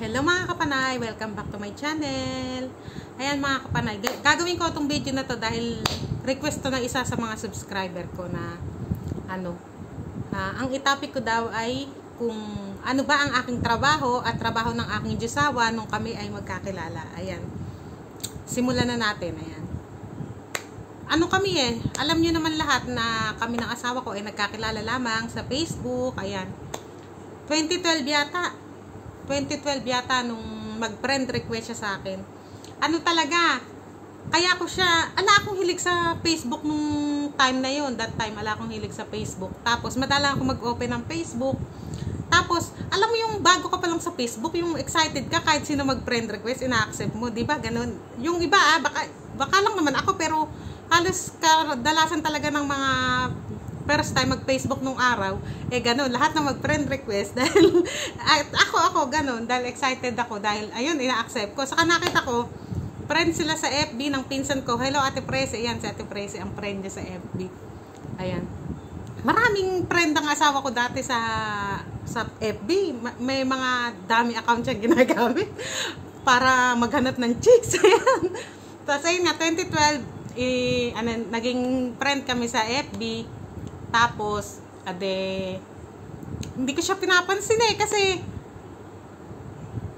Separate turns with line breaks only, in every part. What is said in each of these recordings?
Hello mga kapanay! Welcome back to my channel! Ayan mga kapanay, gagawin ko itong video na to dahil request to ng isa sa mga subscriber ko na ano, uh, ang itopic ko daw ay kung ano ba ang aking trabaho at trabaho ng aking Diyosawa nung kami ay magkakilala. Ayan. Simulan na natin. Ayan. Ano kami eh, alam nyo naman lahat na kami ng asawa ko ay nagkakilala lamang sa Facebook. Ayan. 2012 yata 2012 yata nung mag-friend request siya sa akin. Ano talaga, kaya ko siya, ala akong hilig sa Facebook nung time na yon that time, ala akong hilig sa Facebook. Tapos, madala ako mag-open ng Facebook. Tapos, alam mo yung bago ka pa lang sa Facebook, yung excited ka kahit sino mag-friend request, ina-accept mo, di ba? Ganun. Yung iba, ah, baka, baka lang naman ako, pero halos kadalasan talaga ng mga first time mag-Facebook nung araw, eh ganun, lahat na mag-friend request dahil at ako ako ganun dahil excited ako dahil ayun ina-accept ko. Saka nakita ko friend sila sa FB ng pinsan ko. Hello Ate Prese, yan si Ate Prese ang friend niya sa FB. Ayan. Maraming friend ang asawa ko dati sa sa FB. May mga dami account siya ginagamit para maghanap ng chicks. Ayan. Tapos ayun nga, 2012, eh, ano, naging friend kami sa FB tapos, ade, hindi ko siya pinapansin eh, kasi,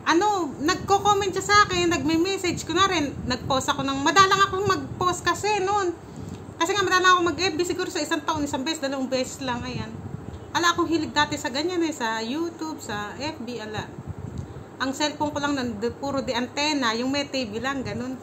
ano, nagko-comment siya sa akin, nagme-message ko na rin, nag-post ako ng, madalang akong mag-post kasi noon. Kasi nga madalang ako mag-FB siguro sa isang taon, isang beses, dalawang beses lang, ayan. Ala akong hilig dati sa ganyan eh, sa YouTube, sa FB, ala. Ang cellphone ko lang, nan, puro di antena, yung may TV lang, ganun.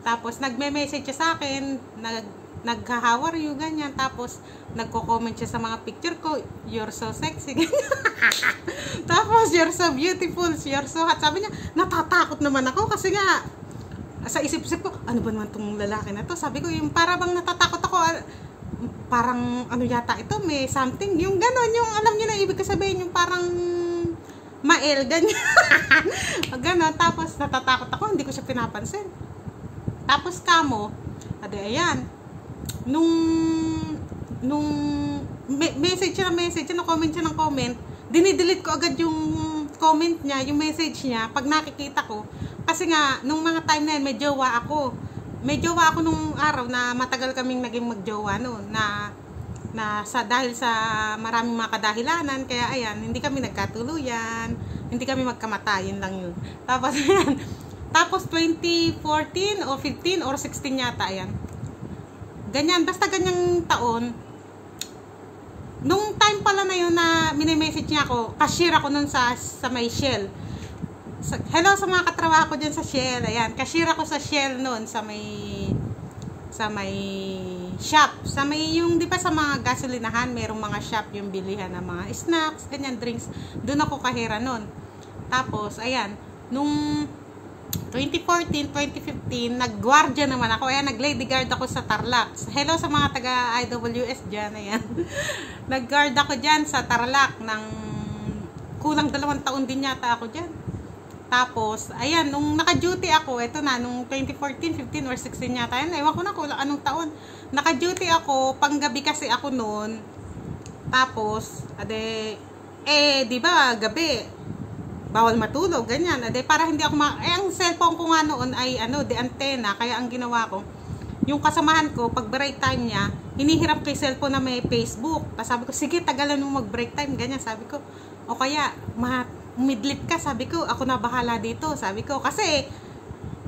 Tapos, nagme-message siya sa akin, nag, nagha-how are you, ganyan. Tapos, nagko-comment siya sa mga picture ko, you're so sexy, Tapos, you're so beautiful, you're so hot. Sabi niya, natatakot naman ako kasi nga, sa isip-isip ko, ano ba naman tong lalaki na to? Sabi ko, yung para bang natatakot ako, ah, parang ano yata ito, may something, yung ganon, yung alam niyo na ibig sabihin, yung parang mael, ganyan. ganon, tapos natatakot ako, hindi ko siya pinapansin. Tapos kamo, ade ayan, nung nung me- message siya ng message, na comment siya ng comment, dinidelete ko agad yung comment niya, yung message niya, pag nakikita ko. Kasi nga, nung mga time na yun, may jowa ako. May jowa ako nung araw na matagal kaming naging magjowa noon, na na sa dahil sa maraming mga kadahilanan kaya ayan hindi kami nagkatuluyan hindi kami magkamatayan lang yun tapos ayan tapos 2014 o 15 or 16 yata ayan ganyan, basta ganyang taon, nung time pala na yun na mini-message niya ako, cashier ako nun sa, sa may Shell. Sa, hello sa mga katrabaho ko dyan sa Shell, ayan, cashier ako sa Shell nun, sa may, sa may shop. Sa may yung, di ba sa mga gasolinahan, merong mga shop yung bilihan ng mga snacks, ganyan, drinks. Doon ako kahira nun. Tapos, ayan, nung 2014, 2015, nag-guardia naman ako. Ayan, nag-lady guard ako sa Tarlac. Hello sa mga taga-IWS dyan. Ayan. nag-guard ako dyan sa Tarlac ng kulang dalawang taon din yata ako dyan. Tapos, ayan, nung naka-duty ako, eto na, nung 2014, 15 or 16 yata, ayan, ewan ko na kung anong taon. Naka-duty ako, panggabi kasi ako noon. Tapos, ade, eh, di ba, gabi, bawal matulog, ganyan. Ade, para hindi ako ma... Eh, ang cellphone ko nga noon ay, ano, de antena. Kaya ang ginawa ko, yung kasamahan ko, pag break time niya, hinihirap yung cellphone na may Facebook. Tapos sabi ko, sige, tagalan mo mag-break time, ganyan. Sabi ko, o kaya, ma midlip ka, sabi ko, ako na bahala dito, sabi ko. Kasi,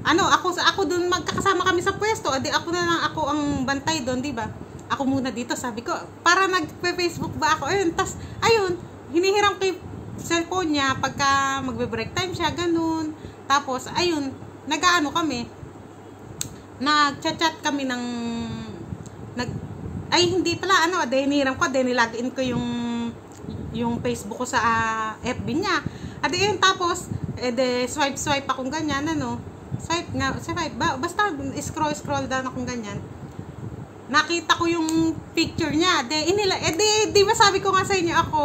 ano, ako sa ako doon magkakasama kami sa pwesto, adi ako na lang ako ang bantay doon, di ba? Ako muna dito, sabi ko, para nagpe-Facebook ba ako? Ayun, tas ayun, hinihiram yung cellphone niya pagka magbe-break time siya, ganun. Tapos, ayun, nag-ano kami, nag-chat-chat kami ng, nag, ay hindi pala, ano, dahil ko, dahil nilagin ko yung, yung Facebook ko sa uh, ah, FB niya. At yun, tapos, eh, de, swipe-swipe akong ganyan, ano, swipe nga, swipe, ba, basta scroll-scroll down akong ganyan nakita ko yung picture niya. De, inila, eh, di ba sabi ko nga sa inyo ako,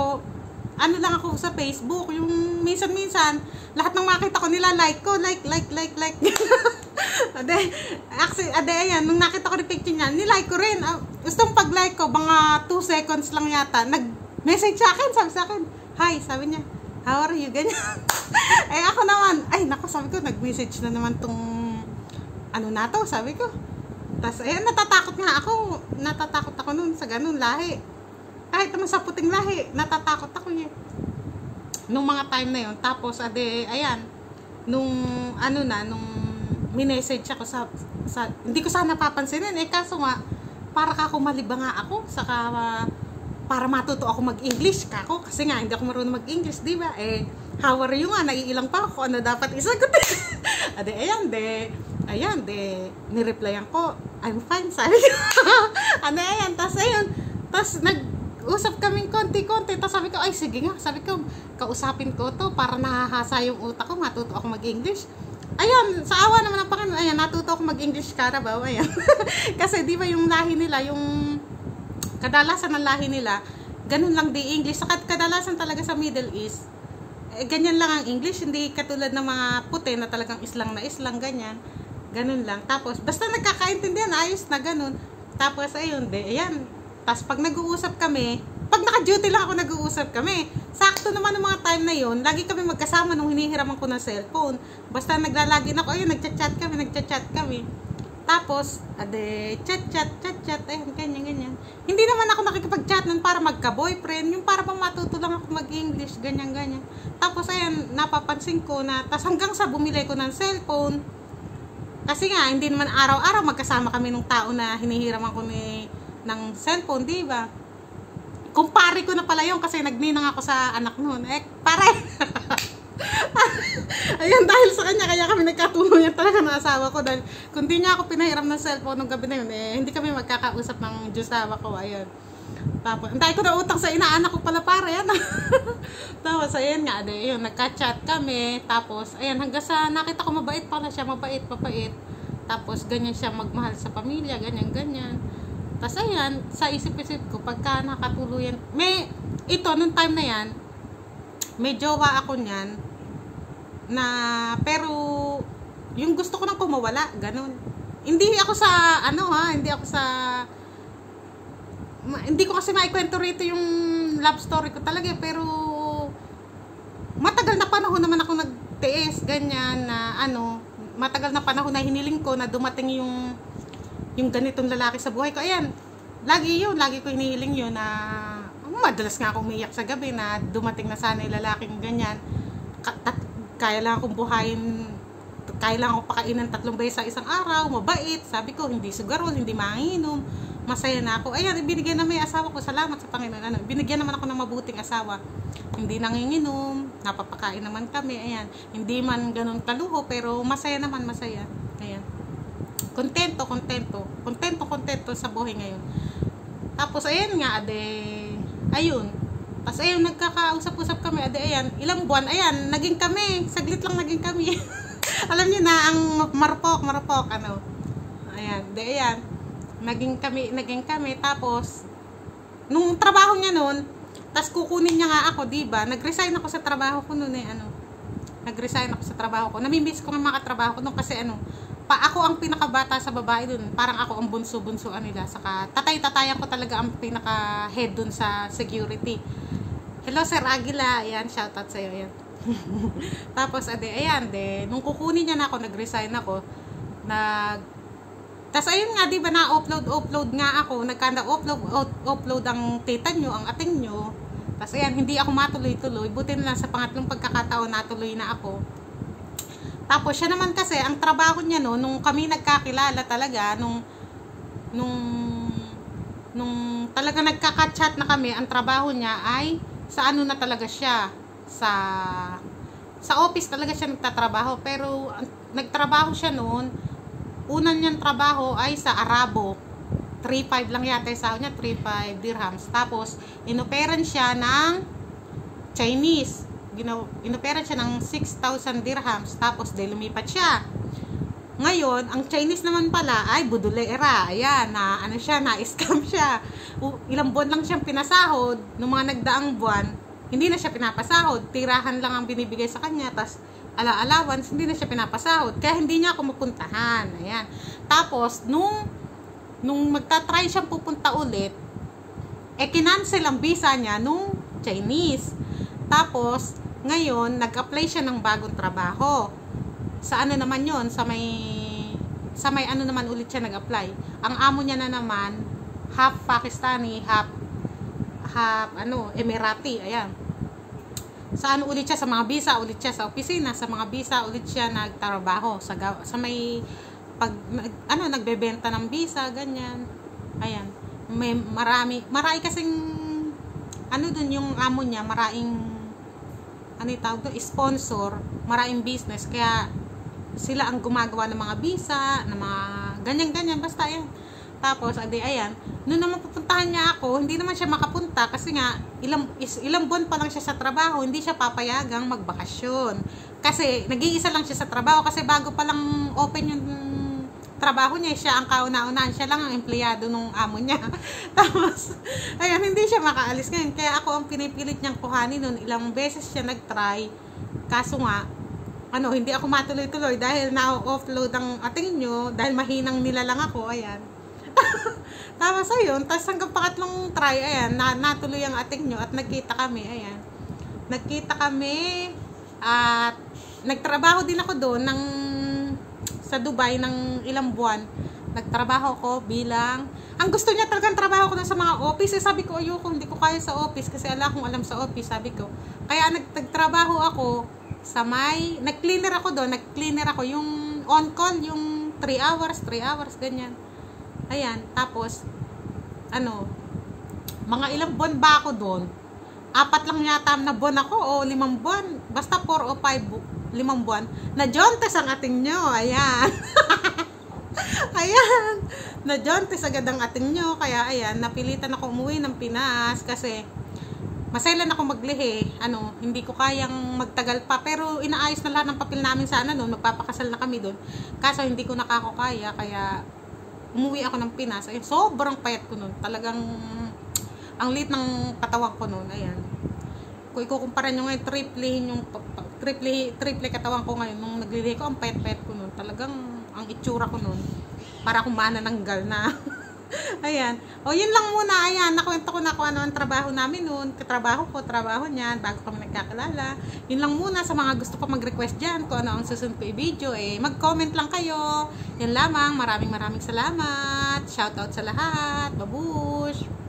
ano lang ako sa Facebook, yung minsan-minsan, lahat ng makita ko nila, like ko, like, like, like, like. ade, actually, ade, ayan, nung nakita ko yung picture niya, nilike ko rin. Uh, gustong pag-like ko, mga 2 seconds lang yata, nag-message sa akin, sabi sa akin, hi, sabi niya, how are you, ganyan. eh, ako naman, ako, sabi ko, nag-message na naman tong ano na to, sabi ko. Tapos, ayan, natatakot nga ako. Natatakot ako nun sa ganun lahi. Kahit naman sa puting lahi, natatakot ako eh. Nung mga time na yon Tapos, ade, ayan, nung ano na, nung minessage ako sa, sa hindi ko sana papansinin eh, kaso nga, para ka ako malibang nga ako, saka, uh, para matuto ako mag-English ka ako, kasi nga, hindi ako marunong mag-English, di ba? Eh, how are you nga, naiilang pa ako, ano dapat isagot? ade, ayan, de, ayan, de, nireplyan ko, I'm fine, sabi ko. ano, ayan, tas, ayun, tas, nag, usap kaming konti-konti. Tapos sabi ko, ay sige nga. Sabi ko, kausapin ko to para nahahasa yung utak ko. Matuto ako mag-English. Ayun, sa awa naman ng Panginoon, ayan, natuto ako mag-English Carabao, ayan. Kasi di ba yung lahi nila, yung kadalasan ng lahi nila, ganun lang di English. Saka kadalasan talaga sa Middle East, eh, ganyan lang ang English, hindi katulad ng mga puti na talagang islang na islang, ganyan. Ganun lang. Tapos, basta nagkakaintindihan, ayos na ganun. Tapos, ayun, de, ayan, tapos pag nag-uusap kami, pag naka-duty lang ako nag-uusap kami. Sakto naman ng mga time na yon, lagi kami magkasama nung hinihiraman ko ng cellphone. Basta naglalagin ako, ayun, nagchat-chat kami, nagchat-chat kami. Tapos, ade, chat-chat, chat-chat, ayun, ganyan, ganyan. Hindi naman ako nakikipag-chat nun para magka-boyfriend, yung para pang matuto lang ako mag-English, ganyan, ganyan. Tapos, ayun, napapansin ko na, tas hanggang sa bumili ko ng cellphone, kasi nga, hindi naman araw-araw magkasama kami nung tao na hinihiraman ko ni ng cellphone, di ba? Kumpare ko na pala yun kasi nagninang ako sa anak noon. Eh, pare! Ayun, dahil sa kanya, kaya kami nagkatulungan talaga ng asawa ko. Dahil kung di niya ako pinahiram ng cellphone nung gabi na yun, eh, hindi kami magkakausap ng Diyosawa ko. Ayun. Tapos, ang ko na utang sa inaanak ko pala para yan. Tapos, ayun nga, de, yun, nagka-chat kami. Tapos, ayun, hanggang sa nakita ko mabait pala siya, mabait, mabait. Tapos, ganyan siya magmahal sa pamilya, ganyan, ganyan. Tapos ayan, sa isip-isip ko, pagka nakatuluyan, may, ito, nung time na yan, may jowa ako niyan, na, pero, yung gusto ko nang kumawala, ganun. Hindi ako sa, ano ha, hindi ako sa, ma, hindi ko kasi maikwento rito yung love story ko talaga, eh, pero, matagal na panahon naman ako nagtiis, ganyan, na, ano, matagal na panahon na hiniling ko na dumating yung yung ganitong lalaki sa buhay ko. Ayan, lagi yun, lagi ko hinihiling yun na madalas nga akong umiyak sa gabi na dumating na sana yung lalaking ganyan. Kaya lang akong buhayin, kaya lang akong pakainin tatlong beses sa isang araw, mabait. Sabi ko, hindi sugarol, hindi manginom, masaya na ako. Ayan, ibinigyan na may asawa ko. Salamat sa Panginoon. Ano, binigyan naman ako ng mabuting asawa. Hindi nanginginom, napapakain naman kami. Ayan, hindi man ganun kaluho, pero masaya naman, masaya. Kontento, kontento. Kontento, kontento sa buhay ngayon. Tapos, ayan nga, ade, ayun. Tapos, ayun, nagkakausap-usap kami, ade, ayan, ilang buwan, ayan, naging kami, saglit lang naging kami. Alam niyo na, ang marpok, marpok, ano. Ayan, de, ayan, naging kami, naging kami, tapos, nung trabaho niya noon, tapos kukunin niya nga ako, di ba? Nag-resign ako sa trabaho ko noon eh, ano. Nag-resign ako sa trabaho ko. Namimiss ko ng mga trabaho ko noon kasi ano, pa ako ang pinakabata sa babae dun. Parang ako ang bunso-bunsoan nila. Saka tatay-tatayan ko talaga ang pinaka-head dun sa security. Hello Sir Aguila. Ayan, shoutout sa'yo. Ayan. Tapos, ade, ayan, de, nung kukunin niya na ako, nag-resign ako, nag, tapos ayun nga, di ba na-upload, upload nga ako, nagkanda upload, upload ang tita nyo, ang ating nyo. Tapos ayan, hindi ako matuloy-tuloy. Buti na lang sa pangatlong pagkakataon, natuloy na ako. Tapos siya naman kasi, ang trabaho niya no, nung kami nagkakilala talaga, nung, nung, nung talaga nagkaka-chat na kami, ang trabaho niya ay, sa ano na talaga siya, sa, sa office talaga siya nagtatrabaho, pero nagtrabaho siya noon, unang niyang trabaho ay sa Arabo, 3.5 lang yata yung sahod niya, 3.5 dirhams. Tapos, inoperan siya ng Chinese ginaw, inopera siya ng 6,000 dirhams tapos de lumipat siya. Ngayon, ang Chinese naman pala ay budulera. Ayan, na ano siya, na-scam siya. Ilang buwan lang siyang pinasahod ng mga nagdaang buwan. Hindi na siya pinapasahod. Tirahan lang ang binibigay sa kanya. Tapos, ala-allowance, hindi na siya pinapasahod. Kaya hindi niya ako mapuntahan. Ayan. Tapos, nung, nung magta-try siyang pupunta ulit, eh, kinancel ang visa niya nung Chinese. Tapos, ngayon, nag-apply siya ng bagong trabaho. sa ano naman yon sa may sa may ano naman ulit siya nag-apply. Ang amo niya na naman half Pakistani, half half ano Emirati, ayan. Sa ano ulit siya sa mga visa, ulit siya sa opisina, sa mga visa ulit siya nagtrabaho sa sa may pag ano nagbebenta ng visa, ganyan. Ayan. May marami, marami kasing ano dun yung amo niya, maraming ano yung tawag sponsor, maraming business, kaya sila ang gumagawa ng mga visa, ng mga ganyan-ganyan, basta yan. Tapos, adi, ayan, noon naman pupuntahan niya ako, hindi naman siya makapunta kasi nga, ilang, is, ilang buwan pa lang siya sa trabaho, hindi siya papayagang magbakasyon. Kasi, nag-iisa lang siya sa trabaho kasi bago pa lang open yung trabaho niya, siya ang kauna-unahan, siya lang ang empleyado nung amo niya. Tapos, ayan, hindi siya makaalis ngayon. Kaya ako ang pinipilit niyang kuhanin noon, ilang beses siya nag-try. Kaso nga, ano, hindi ako matuloy-tuloy dahil na-offload ang ating nyo, dahil mahinang nila lang ako, ayan. Tapos ayun, tapos hanggang pangatlong try, ayan, na, natuloy ang ating nyo at nagkita kami, ayan. Nagkita kami at nagtrabaho din ako doon ng sa Dubai ng ilang buwan. Nagtrabaho ko bilang ang gusto niya talagang trabaho ko na sa mga office. Eh, sabi ko, ayoko, hindi ko kaya sa office kasi ala akong alam sa office, sabi ko. Kaya nag nagtrabaho ako sa may, nag-cleaner ako doon, nag-cleaner ako yung on-call, yung 3 hours, 3 hours, ganyan. Ayan, tapos, ano, mga ilang buwan ba ako doon? Apat lang yata na buwan ako o limang buwan. Basta 4 o 5 limang buwan. Na jontes ang ating nyo. Ayan. ayan. Na jontes agad ang ating nyo. Kaya ayan, napilitan ako umuwi ng Pinas kasi masailan ako maglihi. Ano, hindi ko kayang magtagal pa. Pero inaayos na lahat ng papel namin sa ano noon. Magpapakasal na kami doon. Kaso hindi ko nakakokaya. Kaya umuwi ako ng Pinas. Ay, sobrang payat ko noon. Talagang ang lit ng katawan ko noon. Ayan. Kung ikukumpara nyo ngayon, triplihin yung triple, triple katawan ko ngayon. Nung naglilihi ko, ang payat-payat ko noon. Talagang ang itsura ko noon. Para akong manananggal na. Ayan. O, yun lang muna. Ayan, nakwento ko na kung ano ang trabaho namin noon. Katrabaho ko, trabaho niyan, bago kami nagkakilala. Yun lang muna sa mga gusto ko mag-request dyan kung ano ang susunod ko i-video. Eh, mag-comment lang kayo. Yan lamang. Maraming maraming salamat. Shoutout sa lahat. Babush!